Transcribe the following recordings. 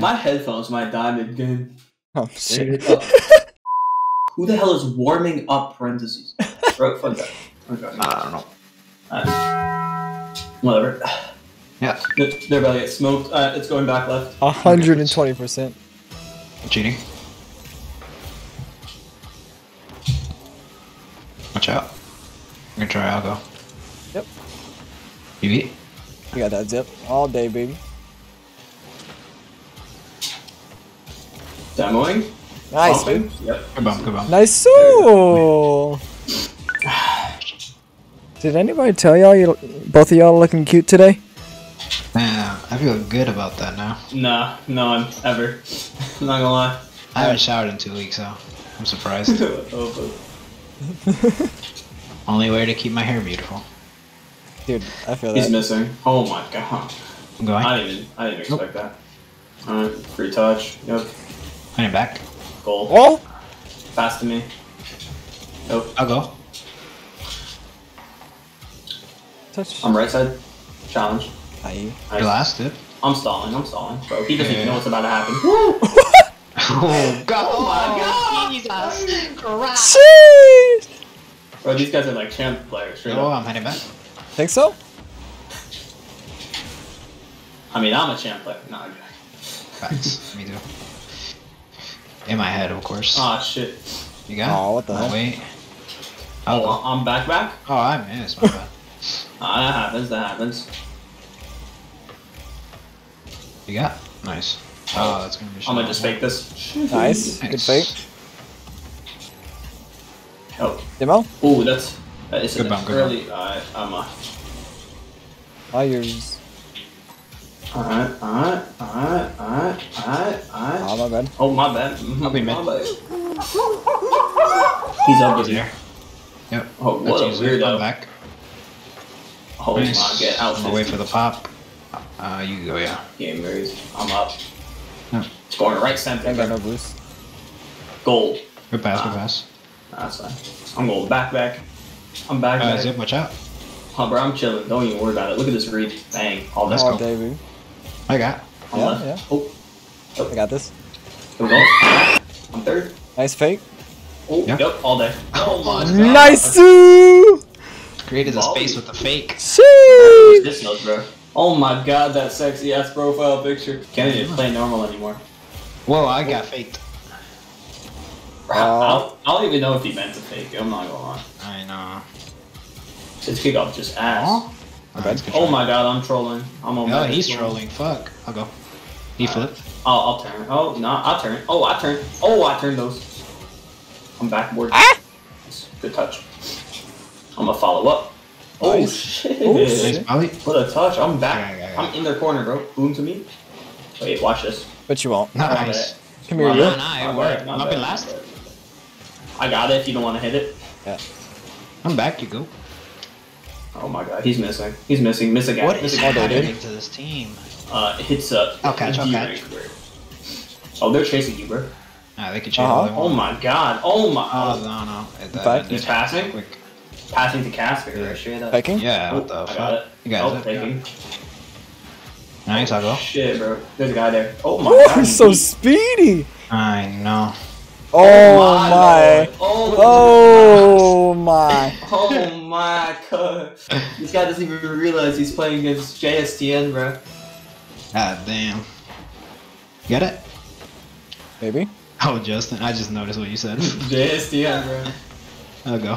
My headphones might die mid game. Oh shit. Who the hell is warming up parentheses? Bro, fuck that. Okay. I don't know. Alright. Whatever. Yeah. They're they're about to get smoked. Uh, it's going back left. hundred and twenty percent. Cheating. Watch out. I'm gonna try Algo. Yep. You eat? You got that zip all day, baby. Demoing. Nice, Bumping. dude. Yep. Good bump, good bump. Nice. -oo. Did anybody tell y'all you both of y'all looking cute today? Man, I feel good about that now. Nah, no one ever. I'm not gonna lie. I haven't showered in two weeks, so I'm surprised. oh, fuck. Only way to keep my hair beautiful. Dude, I feel He's that. missing. Oh my god. I'm going. I didn't even. I didn't expect that. Alright, free touch. Yep. I am back. Goal. Oh, Pass to me. Nope. I'll go. touch. I'm right side. Challenge. Aye. Your last dip. I'm stalling. I'm stalling. Bro, he doesn't even know what's about to happen. Oh god. Oh my god. Sheesh. Bro, these guys are like champ players. Straight Oh, up. I'm heading back. Think so? I mean, I'm a champ player. Nah, I'm joking. Facts. Me too. In my head, of course. Ah, shit. you got? Aw, what the oh, hell? Wait. I'll Oh, go. I'm back back? Oh, I missed. My bad. Ah, that happens. That happens. You got? Nice. Oh, that's gonna be. I'm gonna just fake this. Nice. Good fake. Oh. Demo? Ooh, that's. That is Good an bump, good early. Alright, I'm uh. All yours. Alright, alright, alright, alright, alright, alright. Oh, my bad. Oh, my bad. I'll be mid. my bad. He's up with you. there. Yep. Oh, what That's a weirdo. I'm back. Oh nice. my, get out. I'll wait for the pop. Uh, you go, yeah. Game moves. I'm up. Yeah. Scoring right center. ain't got no boost. Goal. Good pass, good Ah. pass. That's fine. I'm going back, back. I'm back, Uh, back. Zip, watch out. Oh, bro, I'm chilling. Don't even worry about it. Look at this read. Bang. All Let's this. all go. Day, baby. I got. Yeah, left. yeah. Oh, oh. I got this. here we go. I'm third. Nice fake. Oh, Yeah. yep, all day. Oh my god. Nice. -oo. Created a space with the fake. Sheesh. This knows, bro. Oh my god, that sexy ass profile picture. Can't even play normal anymore. Whoa, I got faked. Uh, I, don't, I don't even know if he meant to fake. I'm not gonna lie. I know. His kickoff just ass. Aw. Alright, Oh my god, I'm trolling. I'm on. No, my- he's trolling. Fuck. I'll go. He flipped. I'll, I'll turn. Oh, no, I'll turn. Oh, I turn. Oh, I turn those. I'm backboard. Ah! Good touch. I'm gonna follow up. Oh Nice. shit! Oh, Nice shit. volley. What a touch! I'm back. Yeah, yeah, yeah. I'm in their corner, bro. Boom to me. Wait, watch this. But you won't. Nice. Come here, Not you. bad, Nah, it not worked. bad, not Not been last. not. I got it. If you don't want to hit it. Yeah. I'm back. You go. Oh my god, he's missing. He's missing. Miss a guy. What miss is happening to this team? Uh, hits a. I'll catch, I'll catch. Oh, they're chasing you, bro. Ah, they could change Uh-huh. Oh my god. Oh my. Oh no no. It, that Back. He's passing? Quick. Passing to Casper, right? Straight up. Faking? Yeah. Oh, What the I got fuck? it. You guys. Oh, it? taking. Nice. I'll go. Shit, bro. There's a guy there. Oh my Oh, god. he's so speedy. I know. Oh, oh my. lord. Oh, Oh my. Oh my god. this guy doesn't even realize he's playing against JSTN, bro. God damn. Get it? Maybe. Oh, Justin. I just noticed what you said. JSTN, bro. I'll go.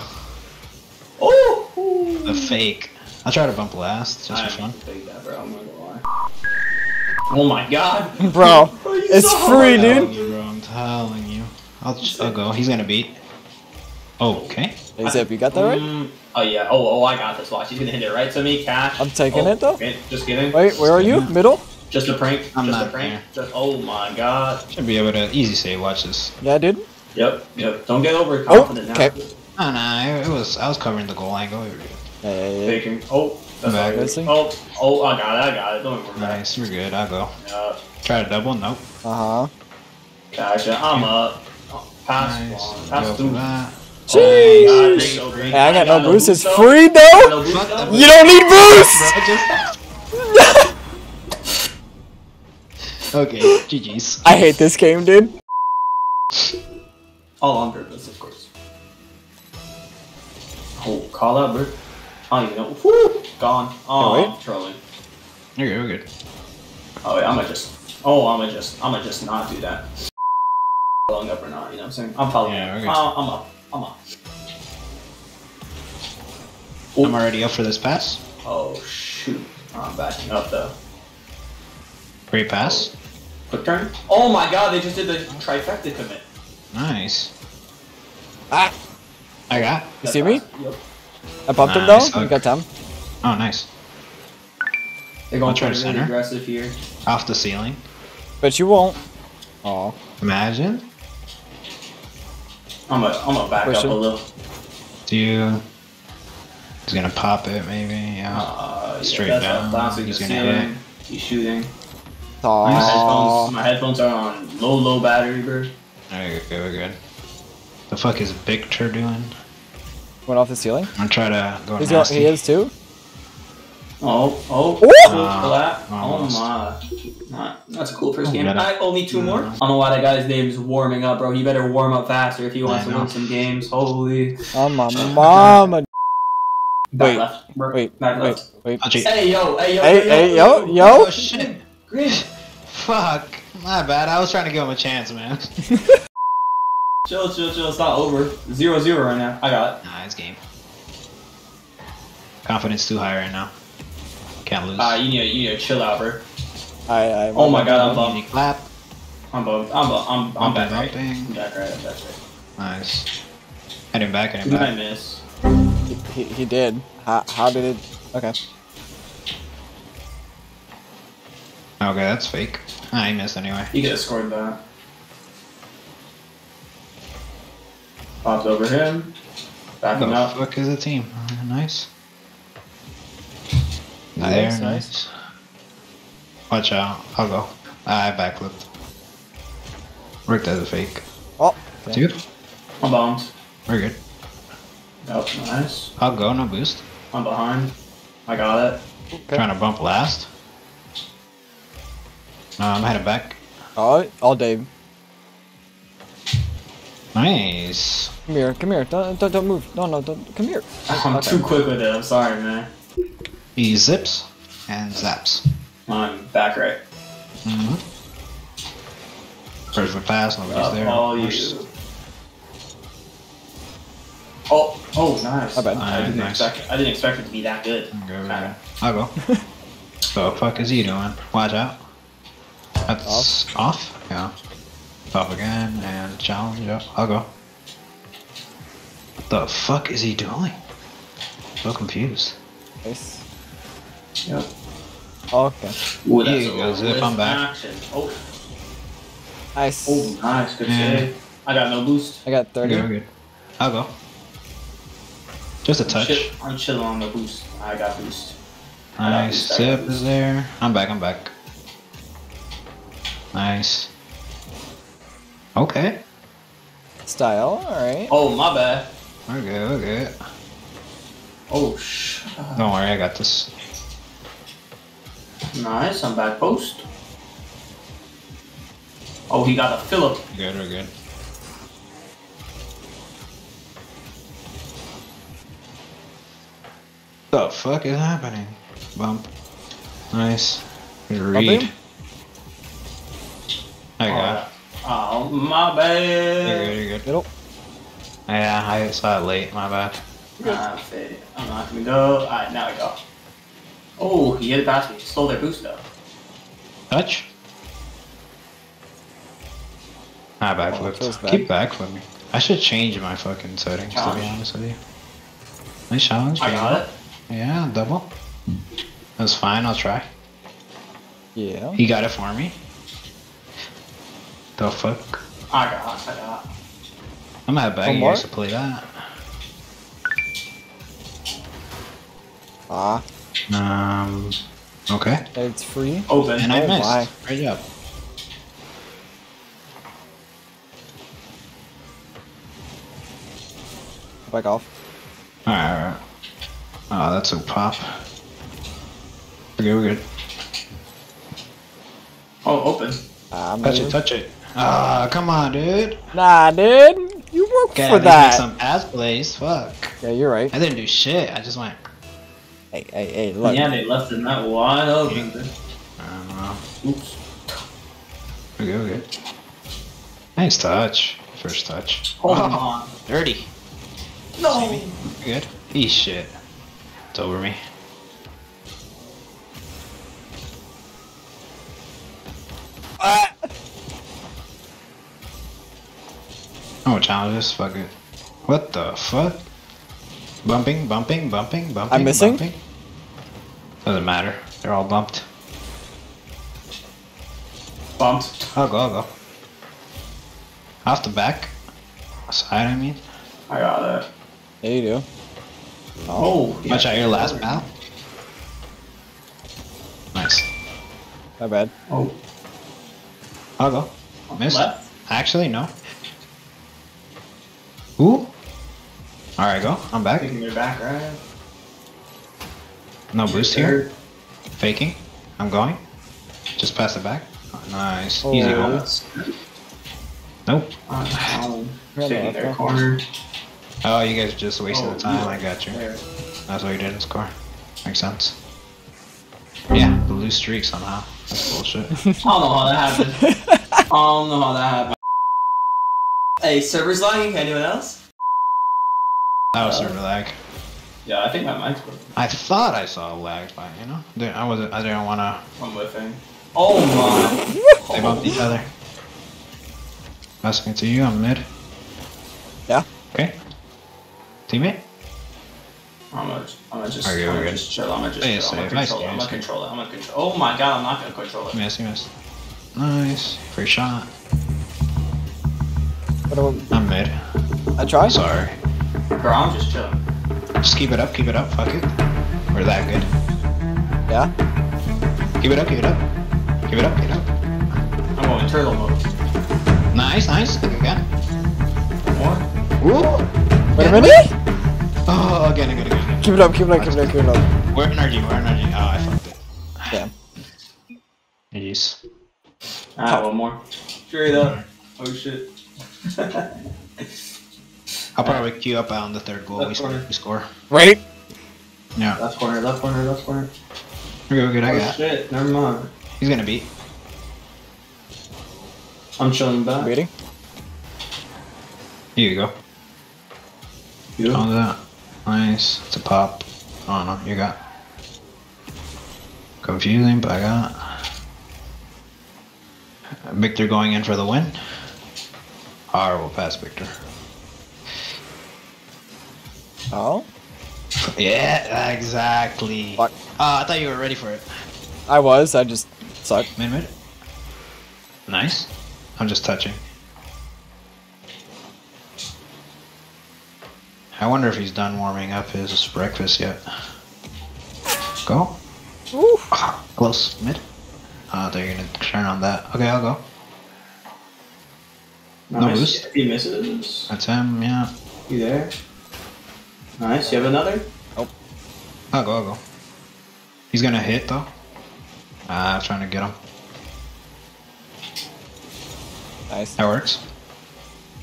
Oh! The fake. I'll try to bump last just I for fun. that, bro. I'm not gonna lie. Oh my god. Bro, Bro, it's saw free, dude. You, bro. I'm telling you. I'll, I'll go. He's gonna beat. Oh, Okay. Hey, Zip, you got that right? Mm, oh yeah. Oh, oh, I got this. Watch. He's gonna hit it right to me. Cash. I'm taking Oh, it, though. okay, Just kidding. Wait, where are you? Middle? Just a prank. I'm just not a prank. Just, oh my god. Should be able to easy save. Watch this. Yeah, dude. Yep. Yep. Don't get overconfident Oh, now. okay. Oh, nah, it was. I was covering the goal angle. You're good. Yeah, yeah, yeah. Faking. Oh. That's all good. Oh. Oh. I got it. I got it. Don't worry. Nice. You're good. I'll go. Yeah. Try to double. Nope. Uh huh. Gotcha. I'm up. Oh, Pass Nice. Pass for two. that. Oh Jeez. God, Nice. there you go, green. Hey, I got no boost. It's free though. no boost Fuck though. the You don't need boost. Okay, GG's. I hate this game, dude. All on purpose, of course. Oh, call out, bro. I don't even know. Woo! Gone. Oh, wait. I'm trolling. You're good, we're good. Oh wait, I'm gonna just. Oh, I'm gonna just. I'm gonna just not do that. Following up or not? You know what I'm saying? I'm following. Yeah, up. we're good. Uh, I'm up. I'm up. I'm already up for this pass. Oh shoot! I'm backing up though. Great pass. Quick turn. Oh my god! They just did the trifecta commit. Nice. Ah, I got. You see me? Yep. I bumped him Nice, though. You okay. got time. Oh, nice. They're going I'll try to really center. aggressive here. Off the ceiling. But you won't. Aw. Imagine. I'm gonna. I'm gonna back Pushing. up a little. Do you? He's gonna pop it, maybe. Yeah. Uh, Straight that's down. Up, He's the gonna ceiling. hit. He's shooting. My headphones. My headphones are on low, low battery, bro. Alright, okay, we're good. The fuck is Victor doing? Went off the ceiling. I'm gonna try to go He's going, nasty. he is too. Oh, oh, Ooh! cool that. Oh my. Nah, That's a cool first Oh, game. I, only two more. I don't know why that guy's name is warming up, bro. He better warm up faster if he wants to win some games. Holy. Oh my mama. Back Wait, left. bro. Wait, Back wait, left. wait. I'll. Hey yo, hey yo, Hey, hey, yo, yo. Oh shit. Green. Fuck. My bad. I was trying to give him a chance, man. Chill, chill, chill. It's not over. Zero, zero right now. I got it. nah, it's game. Confidence too high right now. Can't lose. Uh, you need to, you need to chill out, bro. I, I. Oh my god, I'm bummed. Easy clap. I'm bummed. I'm bummed. I'm, I'm Bumping, back right. I'm back right. I'm back right. Nice. Hit him back, hit him Who did I back. miss? He, he, he did. How, how did it? Okay. Okay, that's fake. I he missed anyway. He could have scored that. Popped over him. Back What him the up. fuck is the team? Uh, nice. Nice, There, nice. nice. Watch out. I'll go. I backflipped. Worked as a fake. Oh. okay. Dude, I'm bombed. we're good. Nope, nice. I'll go, no boost. I'm behind. I got it. Okay. Trying to bump last. No, I'm heading back. Oh, all day. Nice. Come here, come here. Don't, don't, don't move. No, no, don't. Come here. I'm Okay. too quick with it. I'm sorry, man. He zips and zaps. I'm back right. Mm-hmm. Perfect pass, nobody's Up there. all you. Oh, oh, nice. My bad. I didn't Nice. expect. I didn't expect it to be that good. Okay, we're Kinda. good. I'll go. the fuck is he doing? Watch out. That's off. Yeah. Off again and challenge. Yep. I'll go. What the fuck is he doing? So confused. Nice. Yep. Oh, okay. Ooh, that's Here a you go, Zip, I'm back. Action. Oh, Nice. oh, nice. Good Yeah. save. I got no boost. I got 30. good, we're good. I'll go. Just a touch. Chill- I'm chilling on the boost. I got boost. I got Nice. boost, Zip boost. is there. I'm back, I'm back. Nice. Okay. Style, alright. Oh, my bad. We're good, we're good. Oh, sh. Don't worry, I got this. Nice. I'm back post. Oh, he got a Philip. We're good, we're good. The fuck is happening? Bump. Nice. Read. I got. Oh, my bad. You're bad. good, you're good. Middle. Yeah, I saw it late. My bad. Ah. I'm not gonna go. Alright, now I go. Oh, he hit it past me. Stole their boost though. Touch. Ah, backflip. feels bad. Keep backflipping. I should change my fucking settings to be honest with you. Nice challenge. I yeah. got it. Yeah, double. That's fine. I'll try. Yeah. He got it for me. The fuck? I got it. I got it. I'm at bag One you more? guys to play that. Ah, Um. Okay. it's free. Open. And I Oh missed. my. Great job. Back off. Alright, alright. Oh, that's a pop. We're we're good. Oh, Oh, open. I'm Touch leaving. it, touch it. Ah, come on, dude. Nah, dude. You work Gotta for at that. make some pass plays. Fuck. Yeah, you're right. I didn't do shit. I just went. Hey, hey, hey, look. Yeah, they left him that wide open. I. Oops. We're good, we're good. Nice touch. First touch. Hold Oh, on. Dirty. No. We're good. Eat shit. It's over me. Ah! Oh, challenges. Fuck it. What the fuck? Bumping, bumping, bumping, bumping. I'm missing? Bumping. Doesn't matter. They're all bumped. Bumped. I'll go, I'll go. Off the back. Side, I mean. I got it. Yeah, you do. Oh, oh. yeah. Watch out your last pal. Nice. My bad. Oh. I'll go. Missed. Left. Actually, no. Ooh. Alright, go. I'm back. Thinking they're back, right? No boost here. Faking. I'm going. Just pass it back. Nice. Oh. Easy Yeah, goal. Nope. Uh, yeah, no, their no. corner. Oh, you guys are just wasted Oh, the time. yeah. I got you. There. That's what you didn't score. Makes sense. Yeah, blue streak somehow. That's bullshit. I don't know how that happened. I don't know how that happened. Hey, server's lagging. Anyone else? That was Uh, server lag. Yeah, I think my mic's working. I thought I saw a lag, but you know, Didn't- I wasn't. I didn't want to. I'm whiffing. Oh my. They bumped each other. Passing it to you. I'm mid. Yeah. Okay. Teammate. I'm gonna, I'm gonna just, Okay, I'm we're gonna good. just chill. I'm gonna just chill. I'm gonna I control it. I'm gonna control it. I'm gonna control. Oh my god, I'm not gonna control it. Miss. You missed. Nice. Free shot. What do I'm mid. I try? Sorry. Bro, I'm just chilling. Just keep it up. Keep it up. Fuck it. We're that good. Yeah? Keep it up. Keep it up. Keep it up. Keep it up. I'm going turtle mode. Nice. Nice. Good again. More? Woo. Wait a minute? Oh, again, again, again, again. Keep it up, keep it up, keep it up, keep it up. We're energy. We're energy. Oh, I fucked it. Damn. Jeez. Alright, one more. Straight up. Oh shit. I'll probably queue up on the third goal. We Left score. corner. We score. Wait. Yeah. left corner, left corner, left corner. We're good. We're good. I Oh got. shit, never mind. He's gonna beat. I'm chilling back. Waiting. Here you go. You? Oh, that. Nice. It's a pop. Oh no, you got. Confusing, but I got. Victor going in for the win. Horrible pass, Victor. Oh? Yeah, exactly. Fuck. Uh, I thought you were ready for it. I was, I just sucked. Mid mid. Nice. I'm just touching. I wonder if he's done warming up his breakfast yet. Go. Ooh. Ah, Close. Mid. Oh, they're gonna turn on that. Okay, I'll go. No Nice. boost. He misses, That's him, yeah. you there? Nice. You have another? Oh. I'll go, I'll go. He's gonna hit though. Ah, I'm trying to get him. Nice. That works.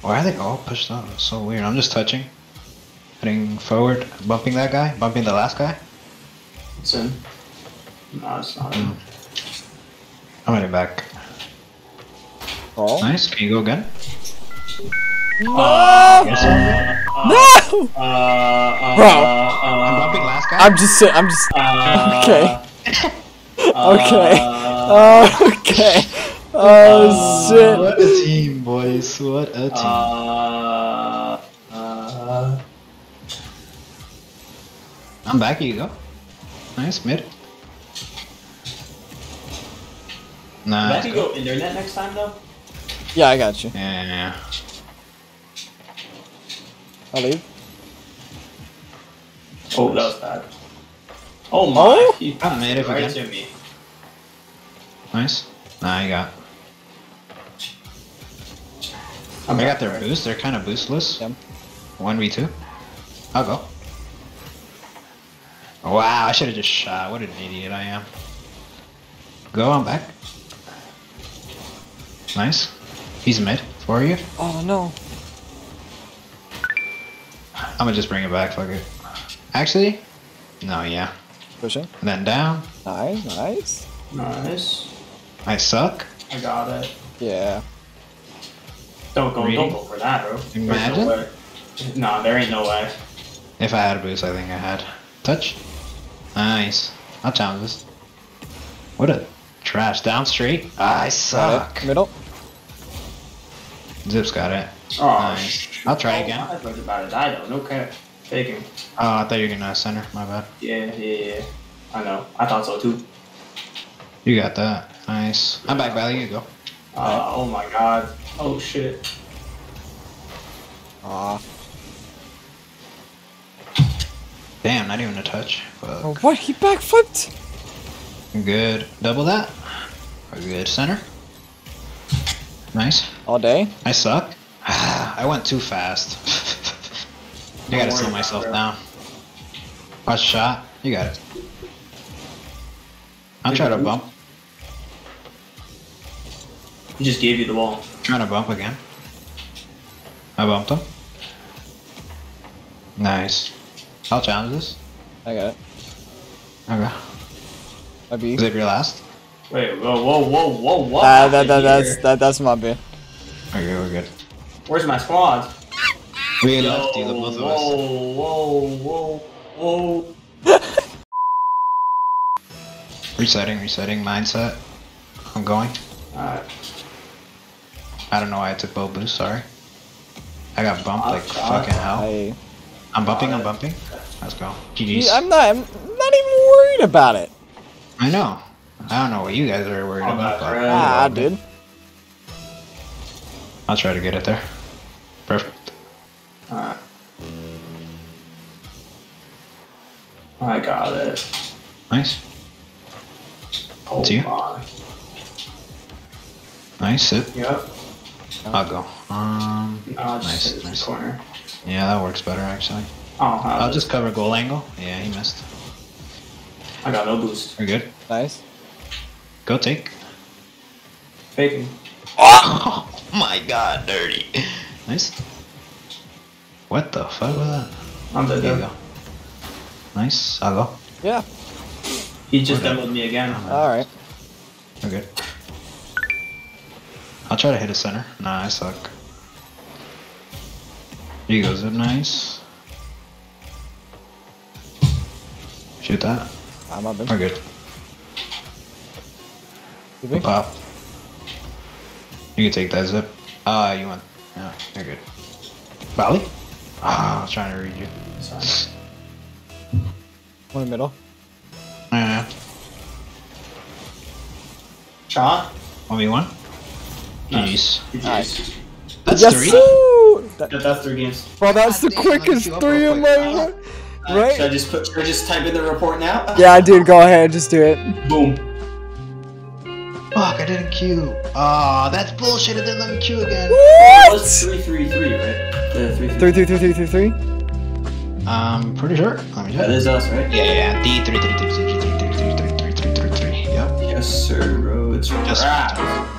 Why are they all pushed up? It's so weird. I'm just touching. Heading forward, bumping that guy, bumping the last guy. It's in. No, it's not Mm. in. I'm heading back. Oh. Nice. Can you go again? No! Uh, no! Uh, uh, Bro. Uh, I'm bumping last guy. I'm just sit- I'm just uh, Okay. uh, Okay. Oh, okay. Oh shit. What a team, boys. What a team. Uh, uh, I'm back. Here you go. Nice mid. Nah. Did let's you go. go internet next time though? Yeah, I got you. Yeah, yeah, yeah. I'll leave. Oh, that was bad. Oh my! Oh? He I made it right again. to me. Nice. Nah, you got. I'm I got their there. boost. They're kind of boostless. Yep. 1v2. I'll go. Wow, I should have just shot. What an idiot I am. Go on back. Nice. He's mid for you. Oh no. I'm gonna just bring it back. Fuck it. Actually, no. Yeah. Pushing. And then down. Nice, nice. Nice. I suck. I got it. Yeah. Don't go, Really? don't go for that, bro. Imagine. No. Nah, there ain't no way. If I had a boost, I think I had. Touch. Nice. I'll challenge this. What a trash. Down straight. I suck. it. Middle. Zips got it. Oh, Nice. sh- I'll try oh, again. I was about to die though. No cap. Faking. Oh, I thought you were gonna center. My bad. Yeah, yeah, yeah. I know. I thought so too. You got that. Nice. I'm back, Valley. You go. Uh, oh my god. Oh shit. Aw. Damn, not even a touch. Fuck. Oh, what? He backflipped? Good. Double that. A good center. Nice. All day? I suck. I went too fast. I gotta slow myself it, down. Watch shot. You got it. I'm trying to bump. He just gave you the ball. Trying to bump again. I bumped him. Nice. I'll challenge this. I got it. Okay. A B. Is it your last? Wait, whoa, whoa, whoa, whoa, what? Uh, that, that, that's, that, that's my B. Okay, we're good. Where's my squad? We Yo, left you, the both of us. whoa, whoa, whoa, whoa. Resetting, resetting, mindset. I'm going. Alright. I don't know why I took bow boost, sorry. I got bumped like God. fucking hell. I, I'm bumping, I'm bumping. Let's go. GG's. I'm not, I'm not even worried about it. I know. I don't know what you guys are worried Oh, about, that's but right. Ah, dude. I'll try to get it there. Perfect. Alright. I got it. Nice. Oh It's you? my. Nice. Sit. Yep. I'll go. Um. I'll just Nice, in nice. the corner. Yeah, that works better actually. I don't have I'll just cover goal angle. Yeah, he missed. I got no boost. We're good. Nice. Go take. Faking. Oh my god, dirty. Nice. What the fuck was that? I'm dead. There you go. Nice. I'll go. Yeah. He just Whatever. demoed me again. Alright. We're good. I'll try to hit a center. Nah, I suck. Here you go, Zip. Nice. Shoot that. I'm up We're in. good. You B? Pop. You can take that zip. Ah, you want. Yeah, you're good. Valley? Ah, I was trying to read you. Sorry. One in the middle. Yeah. Shot? 1v1? Nice. Jeez. Nice. That's yes, three? That, That- That's three games. bro, that's the God damn, quickest three real of quick. Right? Should I just put? Should I just type in the report now? Yeah, dude, go ahead. Just do it. Boom. Fuck, I didn't queue. Ah, oh, that's bullshit. It didn't let me queue again. What? It was 333, right? Uh, 333. I'm pretty sure. Let me check. That is us, right? Yeah, yeah. D33333333333. Yep. Yes, sir, bro. It's Just right.